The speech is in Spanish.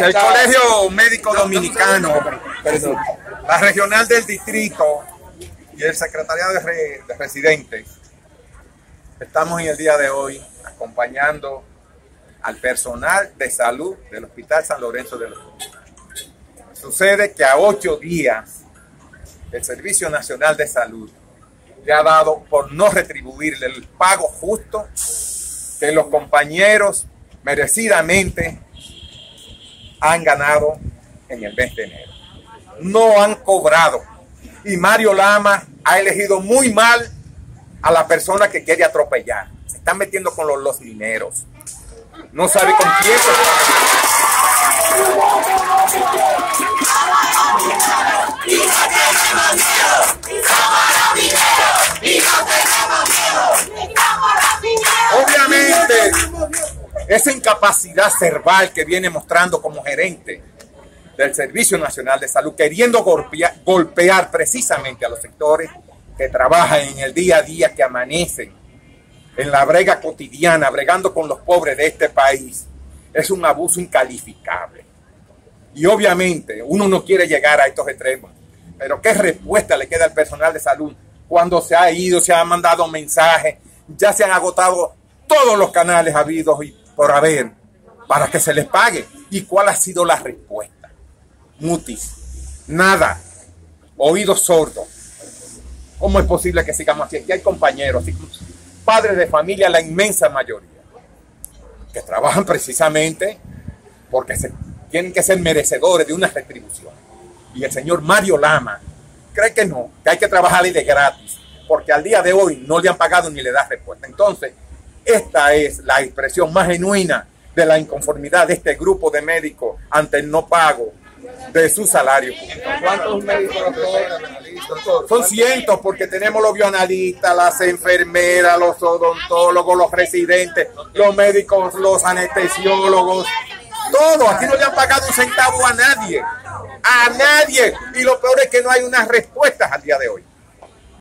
El Colegio Médico Dominicano, la Regional del Distrito y el Secretariado de, Residentes, estamos en el día de hoy acompañando al personal de salud del Hospital San Lorenzo de los Sucede que a ocho días el Servicio Nacional de Salud le ha dado por no retribuirle el pago justo que los compañeros merecidamente han ganado en el mes de enero. No han cobrado. Y Mario Lama ha elegido muy mal a la persona que quiere atropellar. Se están metiendo con los, los mineros. No sabe con quién. Esa incapacidad cerval que viene mostrando como gerente del Servicio Nacional de Salud, queriendo golpear, golpear precisamente a los sectores que trabajan en el día a día, que amanecen en la brega cotidiana, bregando con los pobres de este país, es un abuso incalificable. Y obviamente uno no quiere llegar a estos extremos, pero ¿qué respuesta le queda al personal de salud cuando se ha ido, se ha mandado mensajes, ya se han agotado todos los canales habidos y por haber para que se les pague? ¿Y cuál ha sido la respuesta? Mutis, nada, oídos sordos. ¿Cómo es posible que sigamos así? Aquí hay compañeros, padres de familia, la inmensa mayoría, que trabajan precisamente porque se, tienen que ser merecedores de una retribución y el señor Mario Lama cree que no, que hay que trabajar de gratis, porque al día de hoy no le han pagado ni le da respuesta. Entonces, esta es la expresión más genuina de la inconformidad de este grupo de médicos ante el no pago de su salario. ¿Cuántos médicos Son cientos, porque tenemos los bioanalistas, las enfermeras, los odontólogos, los residentes, los médicos, los anestesiólogos, todo. Aquí no le han pagado un centavo a nadie a nadie. Y lo peor es que no hay unas respuestas al día de hoy.